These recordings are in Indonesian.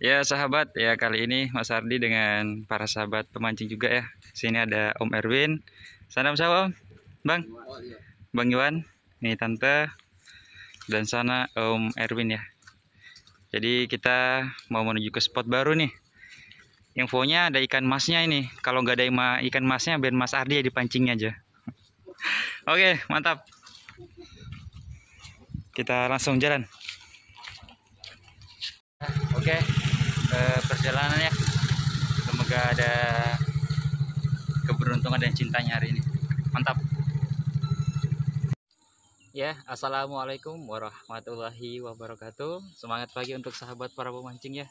Ya sahabat, ya kali ini Mas Ardi dengan para sahabat pemancing juga ya. Sini ada Om Erwin. Siapa Om? Bang? Bang Iwan. Nih Tante. Dan sana Om Erwin ya. Jadi kita mau menuju ke spot baru nih. Infonya ada ikan masnya ini. Kalau nggak ada ikan masnya, biar Mas Ardi ya dipancingnya aja. Oke, mantap. Kita langsung jalan. Oke, eh, perjalanan ya. Semoga ada keberuntungan dan cintanya hari ini. Mantap. Ya, assalamualaikum warahmatullahi wabarakatuh. Semangat pagi untuk sahabat para pemancing ya.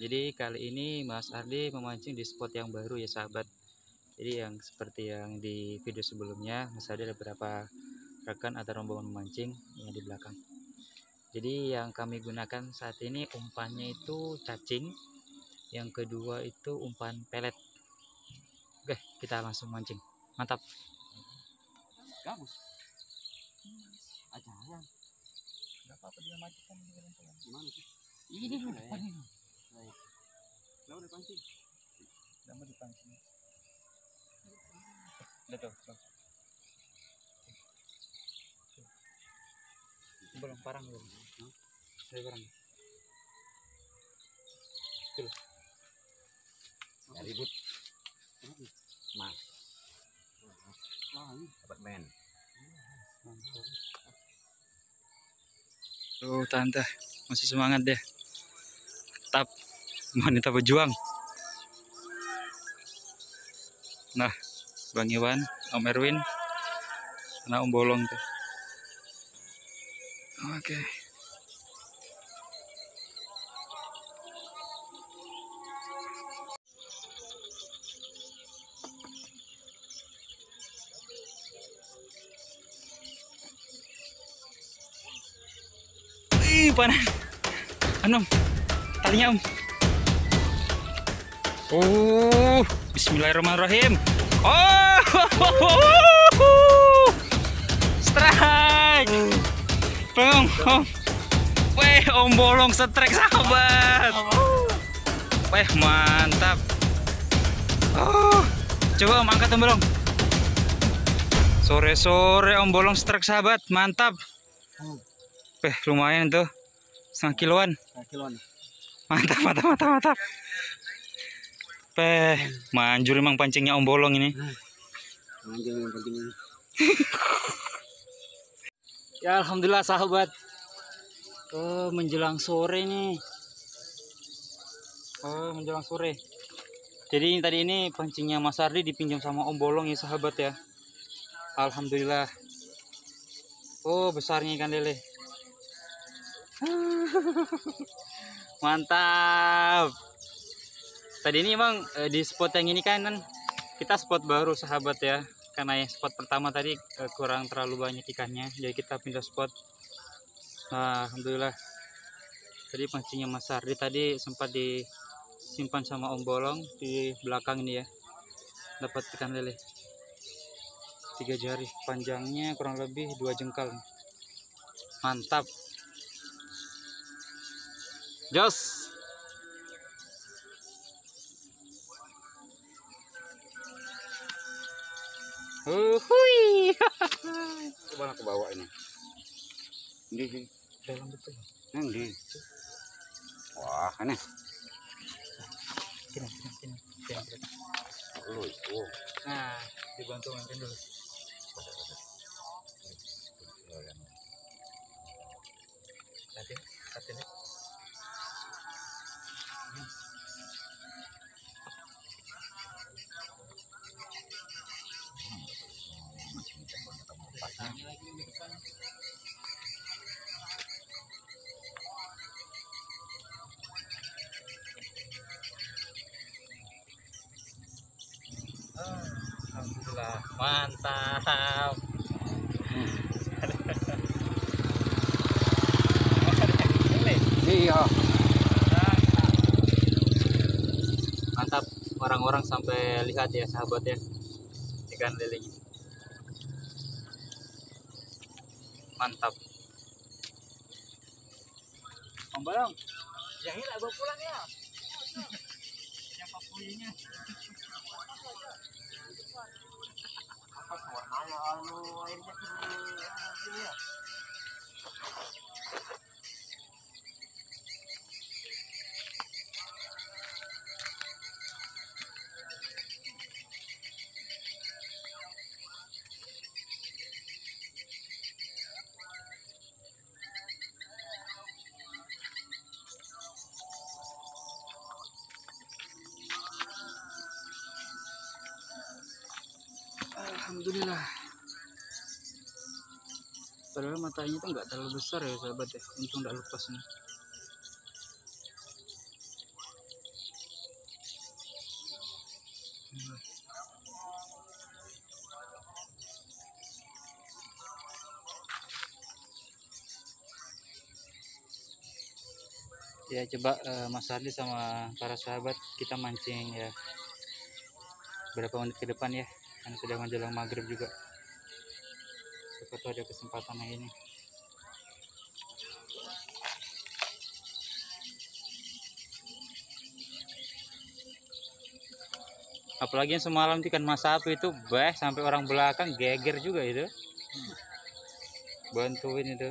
Jadi kali ini Mas Ardi memancing di spot yang baru ya sahabat. Jadi yang seperti yang di video sebelumnya, Mas Ardi ada beberapa rekan atau rombongan memancing yang di belakang. Jadi yang kami gunakan saat ini umpannya itu cacing, yang kedua itu umpan pelet. Oke, kita langsung mancing. Mantap. Bagus. Ajaran. Gak apa-apa dia majikan dia pelan Gimana sih? Ini dulu depan ini. Baik. Lah udah pancing. Udah mau dipancing. Udah tuh, Belum parang belum. Udah parang. Ya ribut. Mas. Dapat men. Tuh tante, masih semangat deh. Tetap wanita berjuang. Nah, Bang Iwan, Om Erwin, nah Om Bolong tuh. Oke. Ih, panas. Anu, talinya om. Oh, Bismillahirrahmanirrahim. Oh, strike. Bang, om. Weh, om bolong strike sahabat. Weh, mantap. Oh, coba om angkat om bolong. Sore-sore om bolong strike sahabat, mantap. Eh, lumayan tuh. Setengah kiloan. Kiloan. Mantap, mantap, mantap, mantap. Peh, manjur emang pancingnya Om Bolong ini. Anjing yang penting ini. Ya alhamdulillah sahabat. Oh, menjelang sore nih. Oh, menjelang sore. Jadi tadi ini pancingnya Mas Ardi dipinjam sama Om Bolong ya sahabat ya. Alhamdulillah. Oh, besarnya ikan lele. Mantap. Tadi ini emang eh, di spot yang ini kan kan kita spot baru sahabat ya. Karena yang spot pertama tadi eh, kurang terlalu banyak ikannya, jadi kita pindah spot. Nah, alhamdulillah. Tadi pancingnya Mas Sardi tadi sempat disimpan sama Om Bolong di belakang ini ya. Dapat ikan lele. Tiga jari, panjangnya kurang lebih dua jengkal. Mantap. Jos. Uhui. Coba aku bawa ini. Ini. Dalam betul. Yang di. Wah, ini. Alhamdulillah, mantap. Iya. Mantap, orang-orang sampai lihat ya sahabat ya ikan lelenya. Mantap. Om Balong, Yang ini bawa pulang ya. Yang papuyunya. Apa warnanya anu airnya ke sini ya? Alhamdulillah. Padahal matanya itu nggak terlalu besar ya sahabat ya. Untung nggak lepas nih. Ya coba eh, Mas Ardi sama para sahabat kita mancing ya berapa menit ke depan ya kan sudah menjelang maghrib juga. Siapa tahu ada kesempatan yang ini apalagi yang semalam itu kan mas api itu bah sampai orang belakang geger juga itu. Bantuin itu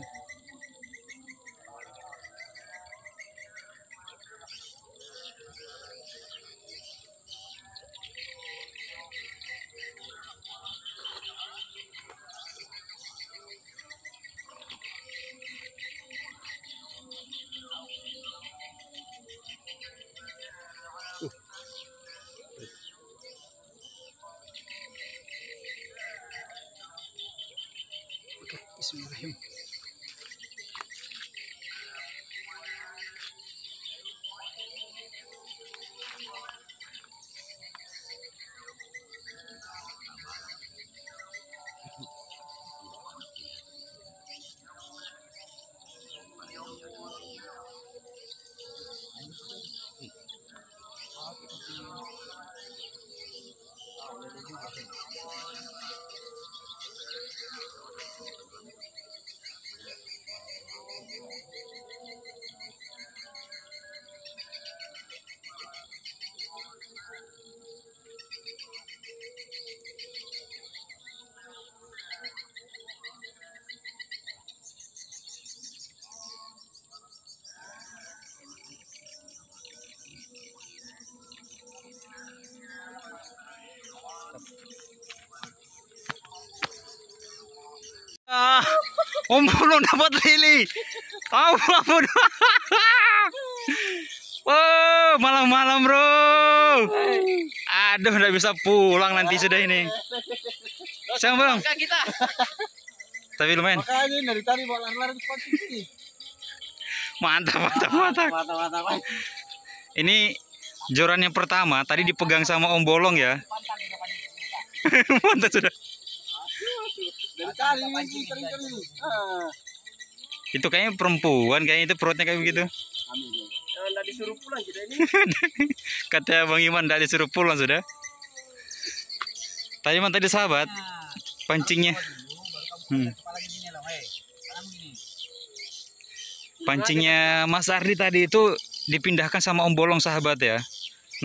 om belum dapat lili. Oh, belum. Oh, malam-malam, Bro. Aduh, udah bisa pulang nanti sudah ini. Siapa, Bang? kita. Tapi lumayan. Makanya dari tadi bawa lari-lari di spot sini. Mantap, mantap, mantap. Mantap, mantap. Ini joran yang pertama tadi dipegang sama Om Bolong ya. Mantap sudah. Dari kering-kering. Ah. Itu kayaknya perempuan, kayaknya itu perutnya kayak begitu. Jangan disuruh pulang kita ini. Kata Bang Iman tidak disuruh pulang sudah. Tadi man tadi sahabat pancingnya. Hmm. Pancingnya Mas Ardi tadi itu dipindahkan sama Om Bolong sahabat ya.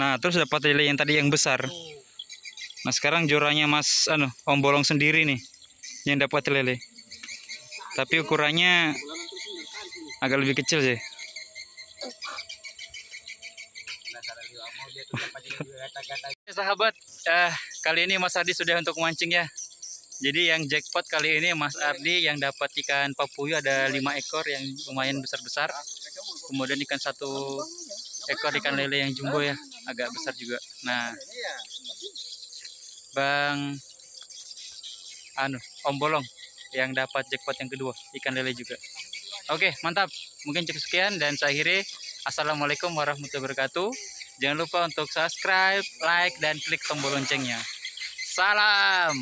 Nah, terus dapat lele yang tadi yang besar. Nah, sekarang jorannya Mas anu Om Bolong sendiri nih yang dapat lele. Tapi ukurannya agak lebih kecil sih. Sahabat, eh, kali ini Mas Ardi sudah untuk mancing ya. Jadi yang jackpot kali ini Mas Ardi yang dapat ikan papuyu ada lima ekor yang lumayan besar-besar. Kemudian ikan satu ekor ikan lele yang jumbo ya, agak besar juga. Nah, Bang anu Om Bolong yang dapat jackpot yang kedua ikan lele juga. Oke, mantap. Mungkin cukup sekian dan saya akhiri. Assalamualaikum warahmatullahi wabarakatuh. Jangan lupa untuk subscribe, like, dan klik tombol loncengnya. Salam.